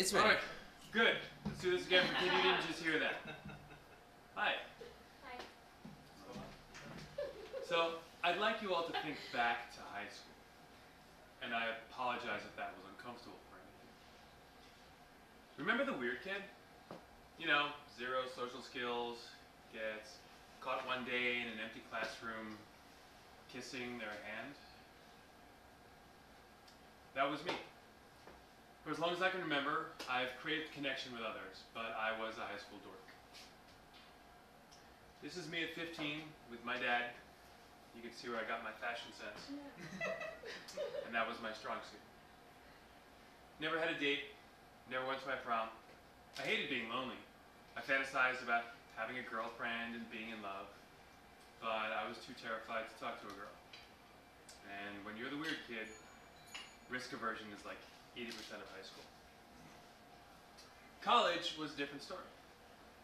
It's All ready. right, good. Let's do this again. Pretend you didn't just hear that. Hi. Hi. So, I'd like you all to think back to high school. And I apologize if that was uncomfortable for anything. Remember the weird kid? You know, zero social skills, gets caught one day in an empty classroom kissing their hand? That was me. For as long as I can remember, I've created connection with others, but I was a high school dork. This is me at 15 with my dad. You can see where I got my fashion sense. and that was my strong suit. Never had a date, never went to my prom. I hated being lonely. I fantasized about having a girlfriend and being in love, but I was too terrified to talk to a girl. And when you're the weird kid, risk aversion is like 80% of high school. College was a different story.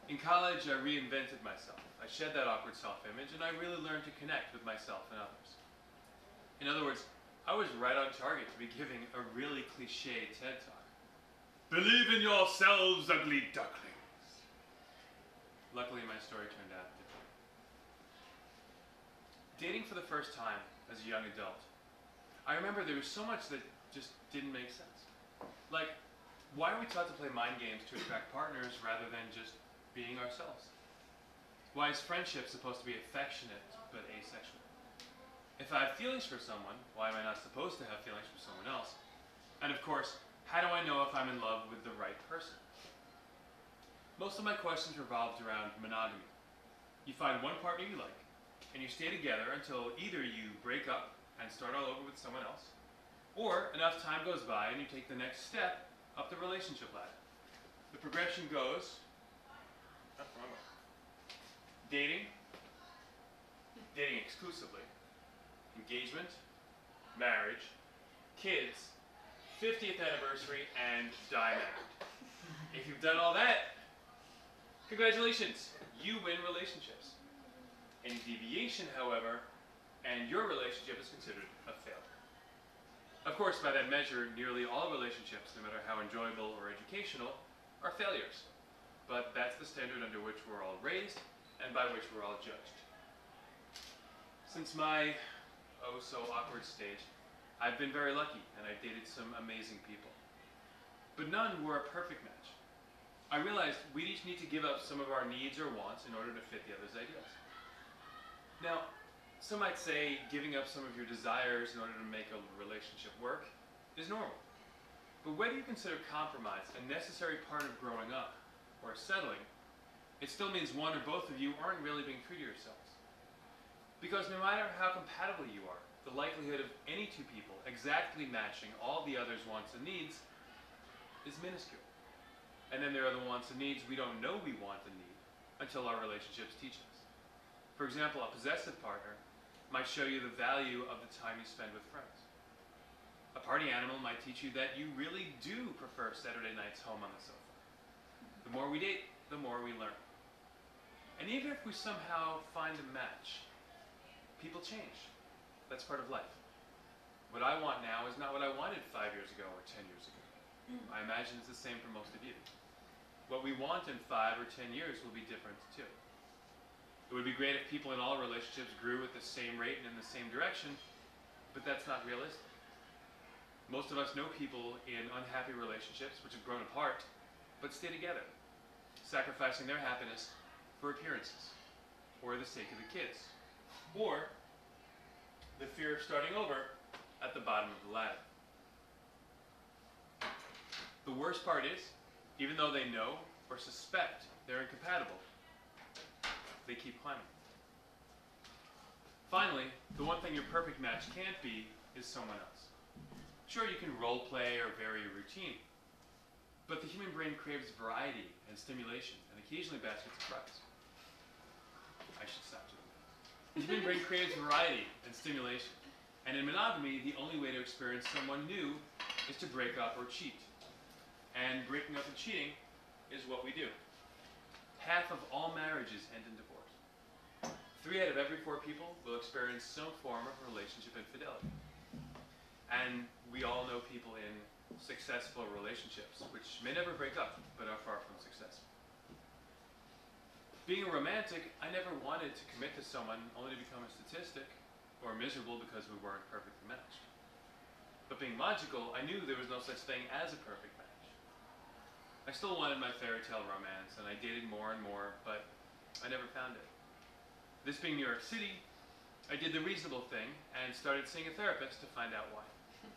In college, I reinvented myself. I shed that awkward self-image, and I really learned to connect with myself and others. In other words, I was right on target to be giving a really cliche TED Talk. Believe in yourselves, ugly ducklings. Luckily, my story turned out different. Dating for the first time as a young adult, I remember there was so much that just didn't make sense. Like, why are we taught to play mind games to attract partners rather than just being ourselves? Why is friendship supposed to be affectionate but asexual? If I have feelings for someone, why am I not supposed to have feelings for someone else? And of course, how do I know if I'm in love with the right person? Most of my questions revolved around monogamy. You find one partner you like, and you stay together until either you break up and start all over with someone else, or enough time goes by and you take the next step up the relationship ladder. The progression goes dating, dating exclusively, engagement, marriage, kids, 50th anniversary, and die married. If you've done all that, congratulations, you win relationships. Any deviation, however, and your relationship is considered a failure. Of course, by that measure, nearly all relationships, no matter how enjoyable or educational, are failures. But that's the standard under which we're all raised and by which we're all judged. Since my oh so awkward stage, I've been very lucky and I've dated some amazing people. But none were a perfect match. I realized we each need to give up some of our needs or wants in order to fit the other's ideals. Now, some might say giving up some of your desires in order to make a relationship work is normal. But whether you consider compromise a necessary part of growing up or settling, it still means one or both of you aren't really being true to yourselves. Because no matter how compatible you are, the likelihood of any two people exactly matching all the other's wants and needs is minuscule. And then there are the wants and needs we don't know we want and need until our relationships teach us. For example, a possessive partner might show you the value of the time you spend with friends. A party animal might teach you that you really do prefer Saturday nights home on the sofa. The more we date, the more we learn. And even if we somehow find a match, people change. That's part of life. What I want now is not what I wanted five years ago or ten years ago. I imagine it's the same for most of you. What we want in five or ten years will be different too. It would be great if people in all relationships grew at the same rate and in the same direction, but that's not realistic. Most of us know people in unhappy relationships which have grown apart, but stay together, sacrificing their happiness for appearances, or the sake of the kids, or the fear of starting over at the bottom of the ladder. The worst part is, even though they know or suspect they're incompatible, they keep climbing. Finally, the one thing your perfect match can't be is someone else. Sure, you can role play or vary your routine, but the human brain craves variety and stimulation, and occasionally baskets of fries. I should stop doing that. The human brain craves variety and stimulation, and in monogamy, the only way to experience someone new is to break up or cheat. And breaking up and cheating is what we do. Half of all marriages end in divorce. Three out of every four people will experience some form of relationship infidelity. And we all know people in successful relationships, which may never break up, but are far from successful. Being a romantic, I never wanted to commit to someone only to become a statistic or miserable because we weren't perfectly matched. But being logical, I knew there was no such thing as a perfect match. I still wanted my fairy tale romance, and I dated more and more, but I never found it. This being New York City, I did the reasonable thing and started seeing a therapist to find out why.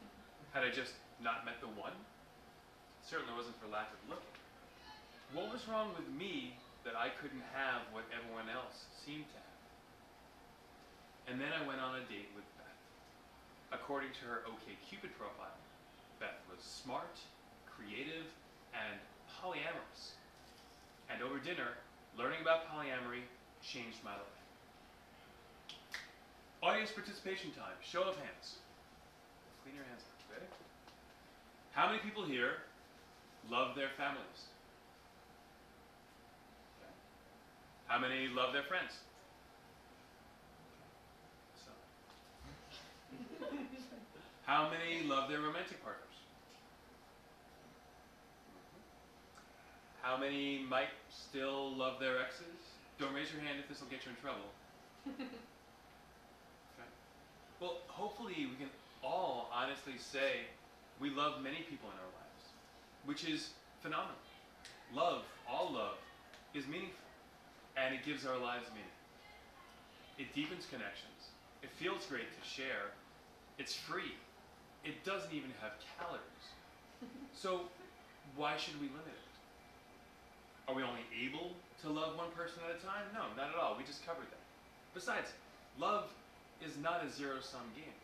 Had I just not met the one? It certainly wasn't for lack of looking. What was wrong with me that I couldn't have what everyone else seemed to have? And then I went on a date with Beth. According to her OkCupid profile, Beth was smart, creative, and polyamorous. And over dinner, learning about polyamory changed my life. Audience participation time. Show of hands. Clean your hands up. Ready? How many people here love their families? Okay. How many love their friends? How many love their romantic partners? How many might still love their exes? Don't raise your hand if this will get you in trouble. Well, hopefully we can all honestly say we love many people in our lives, which is phenomenal. Love, all love, is meaningful, and it gives our lives meaning. It deepens connections. It feels great to share. It's free. It doesn't even have calories. So, why should we limit it? Are we only able to love one person at a time? No, not at all. We just covered that. Besides, love is not a zero sum game.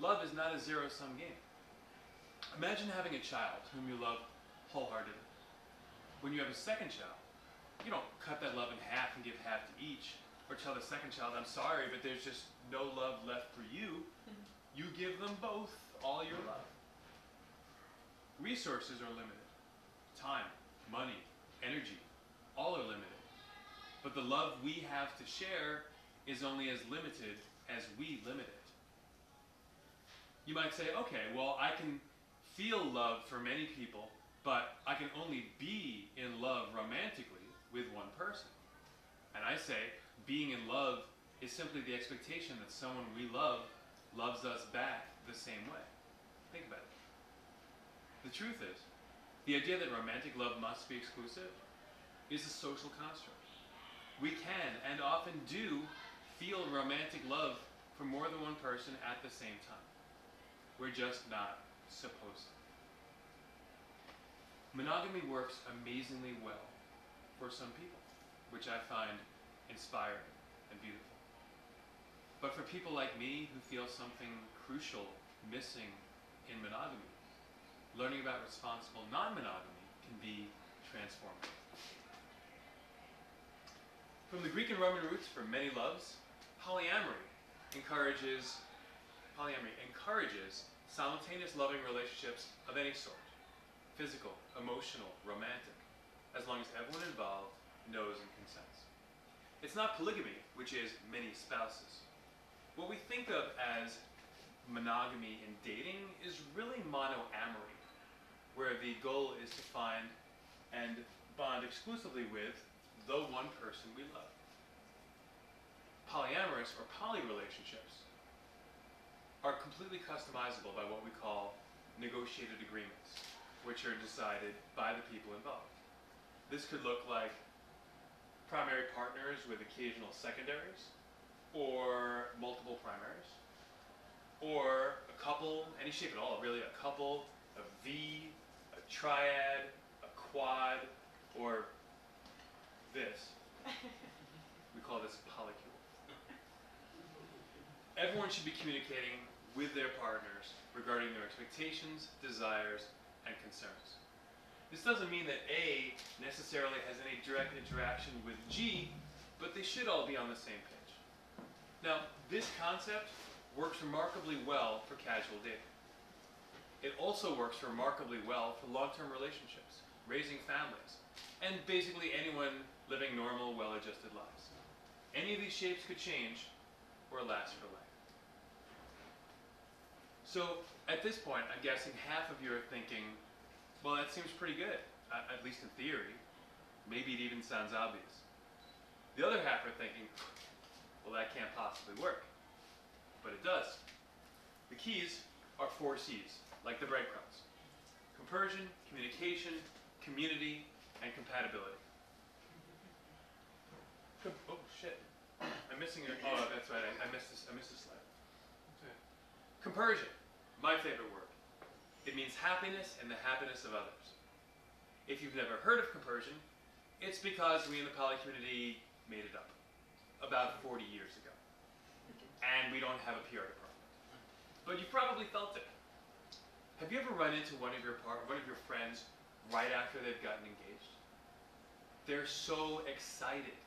Love is not a zero sum game. Imagine having a child whom you love wholeheartedly. When you have a second child, you don't cut that love in half and give half to each, or tell the second child, I'm sorry, but there's just no love left for you. Mm-hmm. You give them both all your love. Resources are limited time, money, energy, all are limited. But the love we have to share is only as limited as we limit it. You might say, okay, well, I can feel love for many people, but I can only be in love romantically with one person. And I say, being in love is simply the expectation that someone we love loves us back the same way. Think about it. The truth is, the idea that romantic love must be exclusive is a social construct. We can and often do feel romantic love for more than one person at the same time. We're just not supposed to. Monogamy works amazingly well for some people, which I find inspiring and beautiful. But for people like me who feel something crucial missing in monogamy, learning about responsible non-monogamy can be transformative. From the Greek and Roman roots for many loves, polyamory encourages polyamory encourages simultaneous loving relationships of any sort physical, emotional, romantic, as long as everyone involved knows and consents. It's not polygamy, which is many spouses. What we think of as monogamy in dating is really monoamory, where the goal is to find and bond exclusively with the one person we love. Polyamorous or poly relationships are completely customizable by what we call negotiated agreements which are decided by the people involved. This could look like primary partners with occasional secondaries, or multiple primaries, or a couple, any shape at all, really, a couple, a V, a triad, a quad, or this. we call this polycule. Everyone should be communicating with their partners regarding their expectations, desires, and concerns. This doesn't mean that A necessarily has any direct interaction with G, but they should all be on the same page. Now, this concept works remarkably well for casual dating. It also works remarkably well for long-term relationships, raising families, and basically anyone living normal, well-adjusted lives. Any of these shapes could change or last for life. So at this point, I'm guessing half of you are thinking, well, that seems pretty good, at least in theory. Maybe it even sounds obvious. The other half are thinking, well, that can't possibly work. But it does. The keys are four C's, like the breadcrumbs compersion, communication, community, and compatibility. I'm missing a. Oh, that's right. I, I missed this. I missed this slide. Compersion, my favorite word. It means happiness and the happiness of others. If you've never heard of compersion, it's because we in the poly community made it up about 40 years ago. And we don't have a PR department. But you probably felt it. Have you ever run into one of your par- one of your friends right after they've gotten engaged? They're so excited.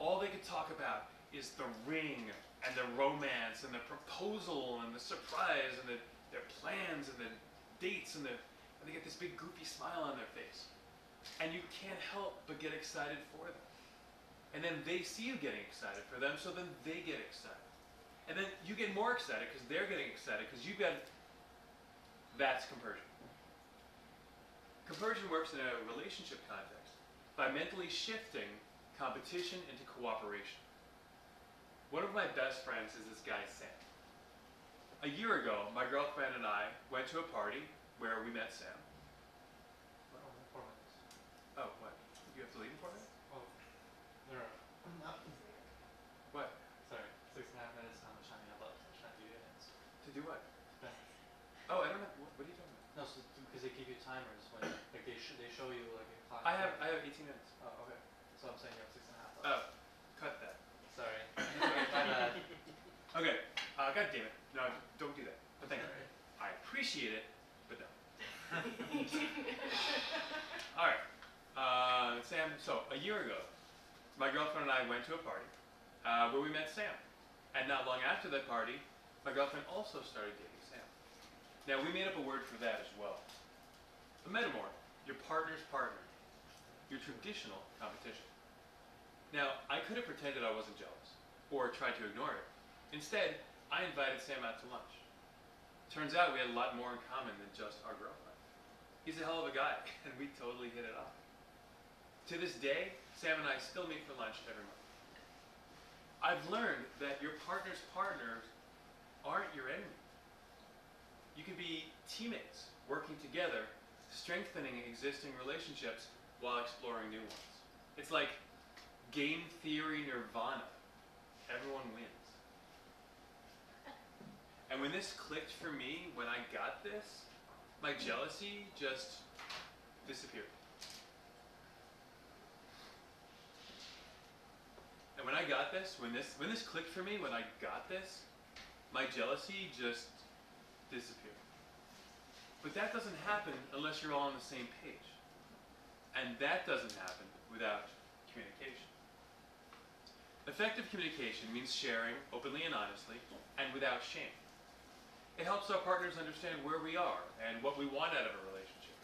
All they could talk about is the ring and the romance and the proposal and the surprise and the, their plans and the dates and the and they get this big goofy smile on their face. And you can't help but get excited for them. And then they see you getting excited for them, so then they get excited. And then you get more excited because they're getting excited because you've got that's compersion. Compersion works in a relationship context by mentally shifting competition into cooperation. One of my best friends is this guy, Sam. A year ago, my girlfriend and I went to a party where we met Sam. We're only four minutes. Oh, what? You have to leave for me? Oh, no, no, What? sorry. Six and a half minutes. How much time do you have left? I'm trying to do minutes. To do what? Oh, I don't know. What, what are you talking about? No, so because they give you timers when like they sh- they show you like a clock. I have I have 18 minutes. Oh, okay. So I'm saying you have six and a half left. Oh, cut that. Sorry. Sorry, my bad. Okay. Uh, God damn it. No, don't do that. But thank you. I appreciate it, but no. All right. Uh, Sam, so a year ago, my girlfriend and I went to a party uh, where we met Sam. And not long after that party, my girlfriend also started dating Sam. Now, we made up a word for that as well. A metamor, your partner's partner, your traditional competition. Now, I could have pretended I wasn't jealous or tried to ignore it. Instead, I invited Sam out to lunch. Turns out we had a lot more in common than just our girlfriend. He's a hell of a guy, and we totally hit it off. To this day, Sam and I still meet for lunch every month. I've learned that your partner's partners aren't your enemy. You can be teammates, working together, strengthening existing relationships while exploring new ones. It's like game theory nirvana. Everyone wins. And when this clicked for me, when I got this, my jealousy just disappeared. And when I got this, when this when this clicked for me, when I got this, my jealousy just disappeared. But that doesn't happen unless you're all on the same page. And that doesn't happen without communication. Effective communication means sharing openly and honestly and without shame. It helps our partners understand where we are and what we want out of a relationship.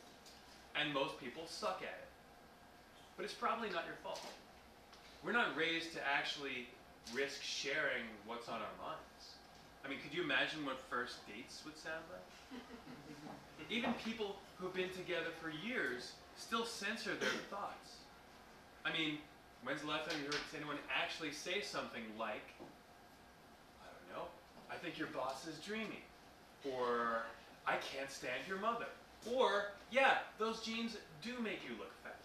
And most people suck at it. But it's probably not your fault. We're not raised to actually risk sharing what's on our minds. I mean, could you imagine what first dates would sound like? Even people who've been together for years still censor their thoughts. I mean, when's the last time you heard anyone actually say something like, I don't know, I think your boss is dreamy. Or, I can't stand your mother. Or, yeah, those jeans do make you look fat.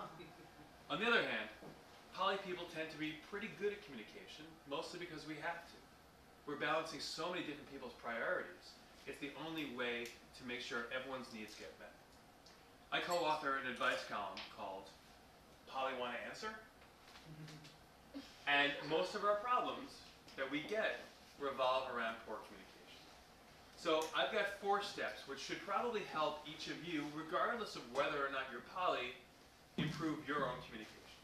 On the other hand, poly people tend to be pretty good at communication, mostly because we have to. We're balancing so many different people's priorities. It's the only way to make sure everyone's needs get met. I co-author an advice column called Poly Want to Answer? And most of our problems that we get revolve around poor communication. So I've got four steps which should probably help each of you, regardless of whether or not you're poly, improve your own communication.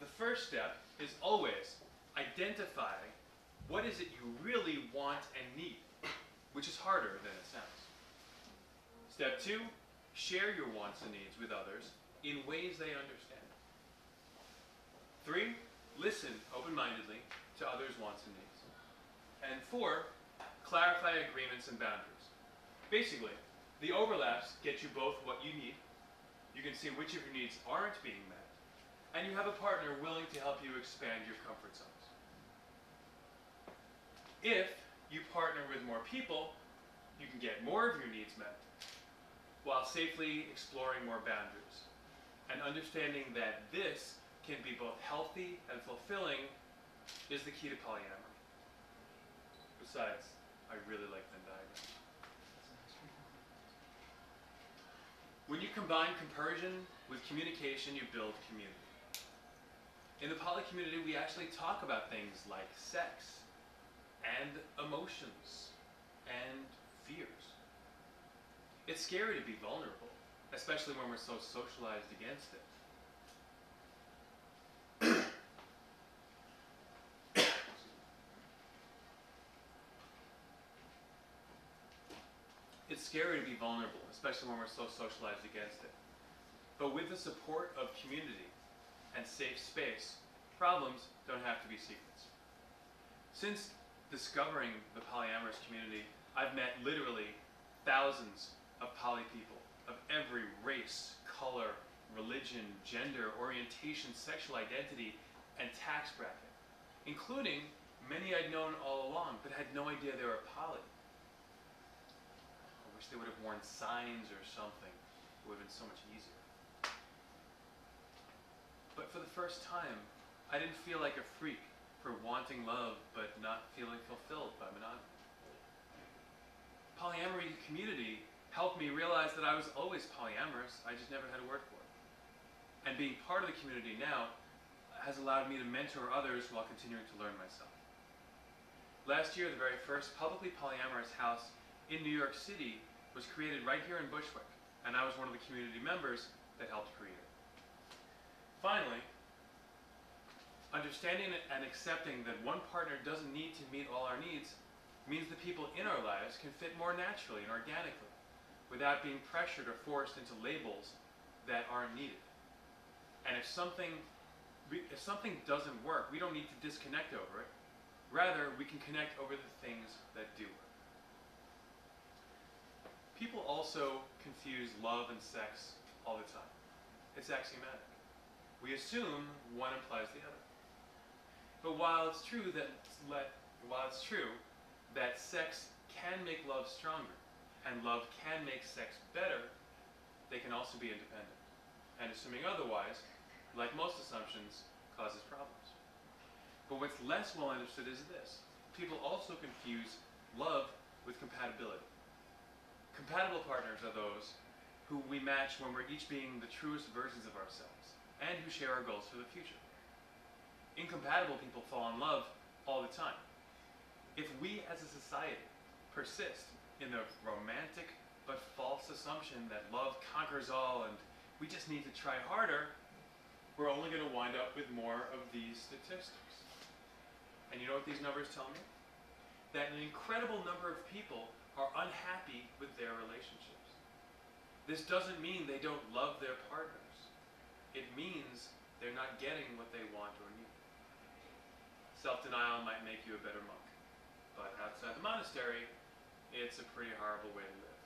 The first step is always identify what is it you really want and need, which is harder than it sounds. Step two, share your wants and needs with others in ways they understand. Three, listen open mindedly to others' wants and needs. And four, clarify agreements and boundaries. Basically, the overlaps get you both what you need. You can see which of your needs aren't being met, and you have a partner willing to help you expand your comfort zones. If you partner with more people, you can get more of your needs met while safely exploring more boundaries and understanding that this can be both healthy and fulfilling is the key to polyamory. Besides, I really like Venn diagrams. When you combine compersion with communication, you build community. In the poly community, we actually talk about things like sex and emotions and fears. It's scary to be vulnerable, especially when we're so socialized against it. It's scary to be vulnerable, especially when we're so socialized against it. But with the support of community and safe space, problems don't have to be secrets. Since discovering the polyamorous community, I've met literally thousands of poly people of every race, color, religion, gender, orientation, sexual identity, and tax bracket, including many I'd known all along but had no idea they were poly. Wish they would have worn signs or something. It would have been so much easier. But for the first time, I didn't feel like a freak for wanting love but not feeling fulfilled by monogamy. Polyamory community helped me realize that I was always polyamorous, I just never had a word for it. And being part of the community now has allowed me to mentor others while continuing to learn myself. Last year, the very first publicly polyamorous house in New York City was created right here in Bushwick, and I was one of the community members that helped create it. Finally, understanding and accepting that one partner doesn't need to meet all our needs means the people in our lives can fit more naturally and organically without being pressured or forced into labels that aren't needed. And if something if something doesn't work, we don't need to disconnect over it. Rather, we can connect over the things that do work. People also confuse love and sex all the time. It's axiomatic. We assume one implies the other. But while it's true that let, while it's true that sex can make love stronger, and love can make sex better, they can also be independent. And assuming otherwise, like most assumptions, causes problems. But what's less well understood is this. People also confuse love with compatibility. Compatible partners are those who we match when we're each being the truest versions of ourselves, and who share our goals for the future. Incompatible people fall in love all the time. If we as a society persist in the romantic but false assumption that love conquers all and we just need to try harder, we're only going to wind up with more of these statistics. And you know what these numbers tell me? That an incredible number of people are unhappy with their relationships. This doesn't mean they don't love their partners. It means they're not getting what they want or need. Self-denial might make you a better monk, but outside the monastery, it's a pretty horrible way to live.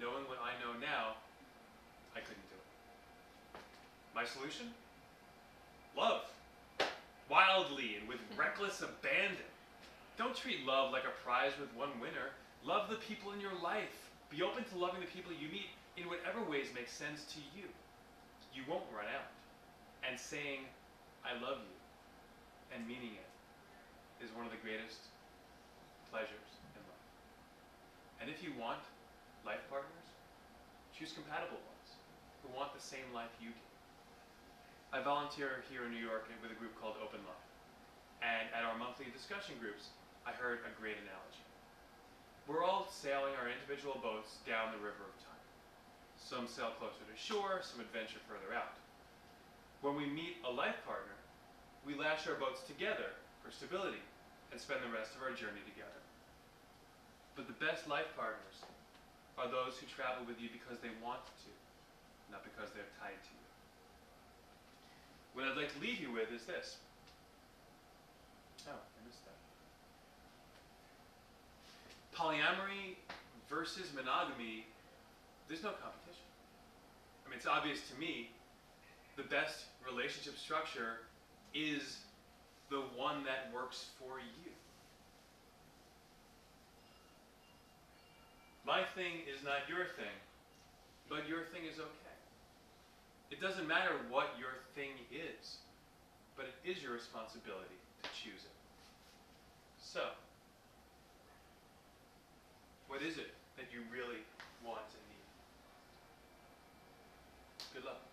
Knowing what I know now, I couldn't do it. My solution? Love. Wildly and with reckless abandon. Don't treat love like a prize with one winner. Love the people in your life. Be open to loving the people you meet in whatever ways make sense to you. You won't run out. And saying, I love you, and meaning it, is one of the greatest pleasures in life. And if you want life partners, choose compatible ones who want the same life you do. I volunteer here in New York with a group called Open Love. And at our monthly discussion groups, I heard a great analogy. We're all sailing our individual boats down the river of time. Some sail closer to shore, some adventure further out. When we meet a life partner, we lash our boats together for stability and spend the rest of our journey together. But the best life partners are those who travel with you because they want to, not because they're tied to you. What I'd like to leave you with is this. Oh, I missed that. Polyamory versus monogamy, there's no competition. I mean, it's obvious to me the best relationship structure is the one that works for you. My thing is not your thing, but your thing is okay. It doesn't matter what your thing is, but it is your responsibility to choose it. So, what is it that you really want and need? Good luck.